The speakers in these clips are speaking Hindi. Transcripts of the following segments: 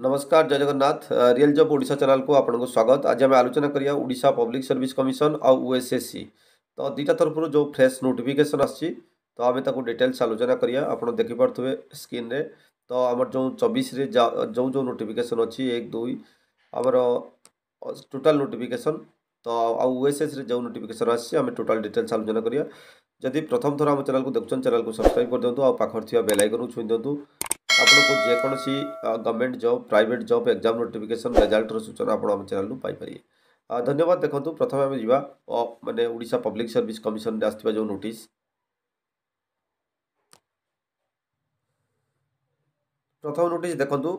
नमस्कार जय जगन्नाथ रियल जब ओडा चैनल को आपको स्वागत आज आम आलोचना करा ओडा पब्लिक सर्विस कमिशन आउ ओएसएससी तो दुईटा तरफ जो फ्रेश नोटिफिकेसन तो आम डिटेल्स आलोचना करा आप देखिपे स्क्रीन रे तो आमर जो चबीस जो जो नोटिफिकेसन अच्छी एक दुई आमर टोटाल नोटिफिकेसन तो आउ एस जो नोटिफिकेसन आम टोटाल डिटेल्स आलोचना करा जदि प्रथम थर आम चैनल को देखुन चैनल को सब्सक्राइब कर दिखाँ आखिर बेल आइकन छुई दिखाँ আপনক জকডসি government job private job exam notification রেজাল্টৰ সূচন আপোনাৰ চনাল পই পই। অ ধন্যবাদ দেখোতো প্ৰথম আমি দিবা মানে ওড়िसा পাবলিক সার্ভিস কমিচনৰ যো নোটিছ। প্ৰথম নোটিছ দেখোতো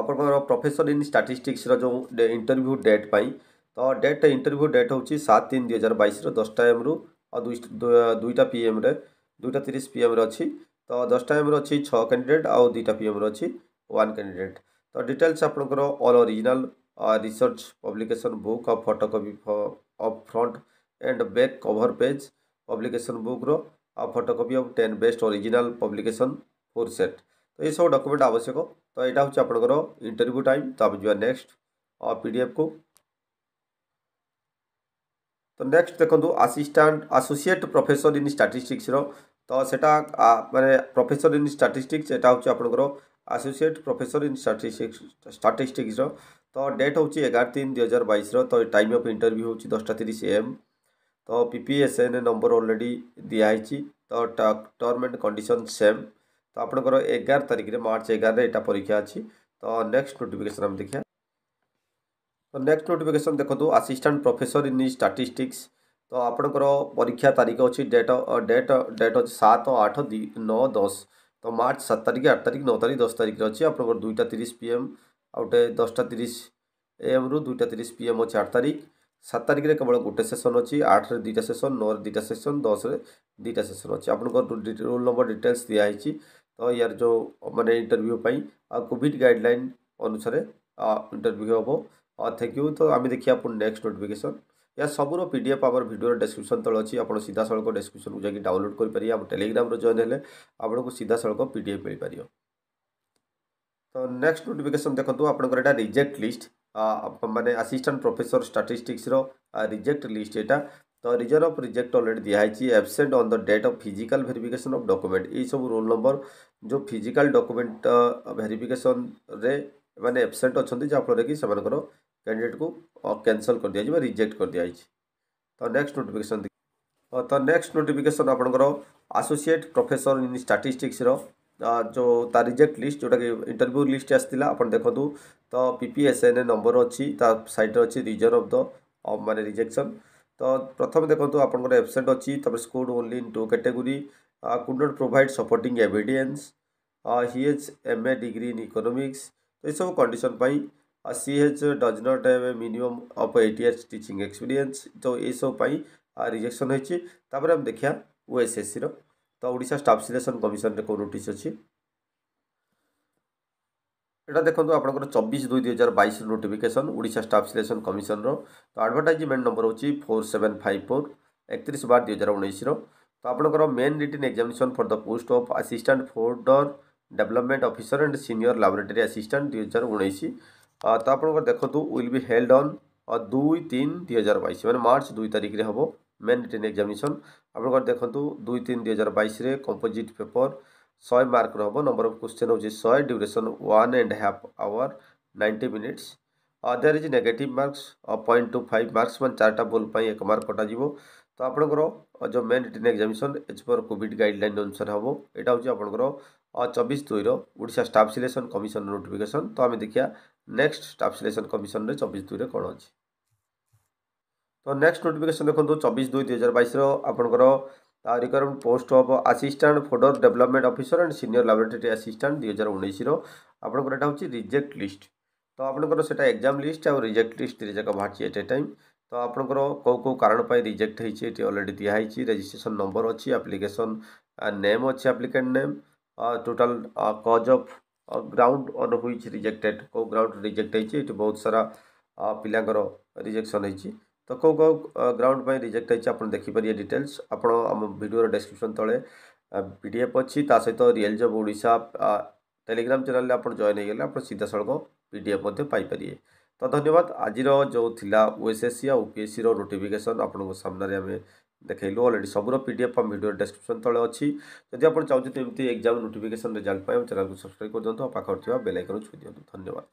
আপোনাকৰ প্ৰফesor ইন ষ্টেটিষ্টিক্সৰ যো interview date পাই ত date interview date হচি 7 3 2022 ৰ 10 টা এম ৰ অ 2 টা পি এম ৰ 2:30 পি এম ৰ আছে। तो दसटा एम अच्छी छः कैंडिडेट आउ दुटा पी एम अच्छी वन कैंडिडेट तो डिटेल्स आपल original research publication book uh photo copy of front and back cover page publication book रहा photo copy of ten best original publication four set तो ये सब डक्यूमेंट आवश्यक तो यहाँ हूँ आपंकर इंटरव्यू टाइम तो आप जा नेक्स्ट पी डी एफ को तो नेक्स्ट देखो assistant associate professor in statistics ତ ସେଟା ମାନେ ପ୍ରଫେସର ଇନ୍ ଷ୍ଟାଟିଷ୍ଟିକ୍ସ ଏଟା ହେଉଛି ଆପଣଙ୍କର ଆସୋସିଏଟ୍ ପ୍ରଫେସର ଇନ୍ ଷ୍ଟାଟିଷ୍ଟିକ୍ସ ଷ୍ଟାଟିଷ୍ଟିକ୍ସର ତ ଡେଟ୍ ହେଉଛି ଏଗାର ତିନି ଦୁଇ ହଜାର ବାଇଶର ତ ଟାଇମ୍ ଅଫ୍ ଇଣ୍ଟରଭ୍ୟୁ ହେଉଛି ଦଶଟା ତିରିଶ ଏମ୍ ତ P P S N number already ଦିଆହେଇଛି ତ ଟର୍ମ ଆଣ୍ଡ କଣ୍ଡିସନ୍ ସେମ୍ ତ ଆପଣଙ୍କର ଏଗାର ତାରିଖରେ ମାର୍ଚ୍ଚ ଏଗାରରେ ଏଇଟା ପରୀକ୍ଷା ଅଛି ତ ନେକ୍ସଟ ନୋଟିଫିକେସନ୍ ଆମେ ଦେଖିବା ତ ନେକ୍ସଟ ନୋଟିଫିକେସନ୍ ଦେଖନ୍ତୁ ଆସିଷ୍ଟାଣ୍ଟ ପ୍ରଫେସର ଇନ୍ ଷ୍ଟାଟିଷ୍ଟିକ୍ସ तो आपणकर परीक्षा तारीख अच्छी डेट डेट डेट अच्छे सात आठ नौ दस तो मार्च सात तारीख आठ तारीख नौ तारिख दस तारीख अच्छी आप दुईटा तीस पी एम आ गए दसटा तीस ए एम रु दुईटा तीस पी एम अच्छे आठ तारीख सात तारिख में केवल गोटे सेसन अच्छी आठ रे दुटा सेसन नौ दुटा सेसन दस रे दुटा सेसन अच्छी आपल नंबर डिटेल्स दिखाई तो यार जो मैंने इंटरव्यू कोविड गाइडलाइन अनुसार इंटरव्यू हे थैंक यू तो आम देखिए आप नेक्स्ट नोटिफिकेशन या सबूर पी डी एफ आम भिडर डेस्क्रिप्सन तल अच्छी आप सड़क डेस्क्रिप्सन को जाकि डाउनलोड करेंगे आप टेलीग्राम जॉइन हेल्ले आपको सीधासल पी डी एफ पार तो नेक्स्ट नोटिफिकेसन देखो आप यहाँ रिजेक्ट लिस्ट मैंने आसीस्टाट प्रफेसर स्टाटिस्टिक्सर रिजेक्ट लिस्ट यहाँ तो रिजन अफ रिजेक्ट अलरेडी दिखाई absent on the date of physical verification of document ये सब रोल नंबर जो फिजिकाल डकुमेंट भेरिफिकेसन मैंने एबसेंट अच्छा जहाँफल कि कैंडिडेट को कैनसल कर दिया रिजेक्ट कर दिया तो नेक्स्ट नोटिफिकेसन तो नेक्स्ट नोटिफिकेसन आप आसोसीएट प्रोफेसर इन स्टाटिस्टिक्स जो तार रिजेक्ट लिस्ट जोटा कि इंटरव्यू लिस्ट आसाला आप देखो तो पीपीएसएन नंबर अच्छी सैट्रे अच्छी reason of the main rejection तो प्रथम देखो आप एबसेंट अच्छी score only in two category could not provide supporting evidence as M A degree in economics तो यह सब कंडीशन पर CH does not have a minimum of eight years teaching experience ତ ଏଇସବୁ ପାଇଁ ରିଜେକ୍ସନ୍ ହେଇଛି ତାପରେ ଆମେ ଦେଖିବା ଓଏସ୍ଏସ୍ସିର ତ ଓଡ଼ିଶା ଷ୍ଟାଫ୍ ସିଲେକ୍ସନ୍ କମିଶନ୍ରେ କେଉଁ ନୋଟିସ୍ ଅଛି এটা দেখুন আপনার চব্বিশ দুই দুই হাজার বাইশ নোটিফিকেসন ওড়শা স্টাফ সিলেকশন কমিশনর তো আডভর্টাইজমেন্ট নম্বর হচ্ছে ফোর সেভেন ফাইভ ফোর একত্রিশ বার দুই হাজার উনিশর তো আপনার main written examination for the post of assistant fodder development officer and senior laboratory assistant দুই হাজার উনিশ तो आप देखु विल बी हेल्ड अन् दुई तीन दुई हजार बैस मैंने मार्च दुई तारिख में हम मेन रिटर्न एक्जामेसन आप देखते दुई तीन दुई हजार बैस कंपोजिट पेपर शहे मार्क हम नंबर अफ क्वेश्चन हूँ शहे duration one and half hour ninety minutes there is negative marks point two five marks मैं चार्टा बोल पर एक मार्क कटा जा ତ ଆପଣଙ୍କର ଯେଉଁ main written examination as per Covid guideline ଅନୁସାରେ ହେବ ଏଇଟା ହେଉଛି ଆପଣଙ୍କର ଚବିଶ ଦୁଇର Odisha staff selection commission notification ତ ଆମେ ଦେଖିବା ନେକ୍ସଟ ଷ୍ଟାଫ୍ ସିଲେକ୍ସନ୍ କମିଶନ୍ରେ ଚବିଶ ଦୁଇରେ କ'ଣ ଅଛି ତ ନେକ୍ସଟ ନୋଟିଫିକେସନ୍ ଦେଖନ୍ତୁ ଚବିଶ ଦୁଇ ଦୁଇ ହଜାର ବାଇଶର ଆପଣଙ୍କର ତା ରିକ୍ୱାରମେଣ୍ଟ ପୋଷ୍ଟ ହେବ assistant fodder development officer and senior laboratory assistant ଦୁଇ ହଜାର ଉଣେଇଶର ଆପଣଙ୍କର ଏଇଟା ହେଉଛି ରିଜେକ୍ଟ ଲିଷ୍ଟ ତ ଆପଣଙ୍କର ସେଇଟା ଏକ୍ଜାମ୍ ଲିଷ୍ଟ ଆଉ ରିଜେକ୍ଟ ଲିଷ୍ଟ ଦୁଇଯାକ ବାହାରିଛି ଏଟ୍ ଏ ଟାଇମ୍ तो आपंकर कौ कौ कारण रिजेक्ट अलरेडी दिहाई रेजिट्रेसन नंबर अच्छी आप्लिकेसन नेम अच्छे applicant name total cause of ground on हुई रिजेक्टेड कौ ग्राउंड रिजेक्ट होती बहुत सारा पिलांर रिजेक्शन हो तो कौ कौ ग्राउंड रिजेक्ट होती आप देखिपर डिटेल्स आपड़ोर डेस्क्रिपन तले पी डी एफ अच्छी सहित रियल जब ओडा टेलीग्राम चेल आप जॉन हो गले आप सीधा सड़क पी डी एफ पारे ତ ଧନ୍ୟବାଦ ଆଜିର ଯେଉଁ ଥିଲା ଓଏସ୍ଏସ୍ସି ଆଉ ଓକେଏସ୍ସିର ନୋଟିଫିକେସନ୍ ଆପଣଙ୍କ ସାମ୍ନାରେ ଆମେ ଦେଖାଇଲୁ ଅଲରେଡ଼ି ସବୁର ପି ଡି ଏଫ୍ ଆମ ଭିଡ଼ିଓ ଡେସ୍କ୍ରିପସନ୍ ତଳେ ଅଛି ଯଦି ଆପଣ ଚାହୁଁଛନ୍ତି ଏମିତି ଏକ୍ଜାମ୍ ନୋଟିଫିକେସନ୍ ରେଜଲ୍ଟ ପାଇଁ ଆମ ଚ୍ୟାନେଲ୍କୁ ସବସ୍କ୍ରାଇବ୍ କରିଦିଅନ୍ତୁ ଆଉ ପାଖରେ ଥିବା ବେଲ୍ ଆଇକନ୍ ଛୁଇ ଦିଅନ୍ତୁ ଧନ୍ୟବାଦ